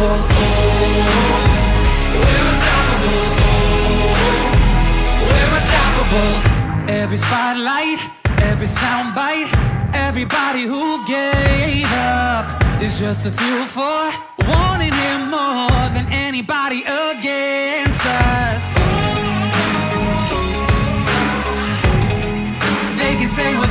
we're unstoppable. We're unstoppable. Every spotlight, every soundbite, everybody who gave up is just a fuel for wanting him more than anybody against us. They can say what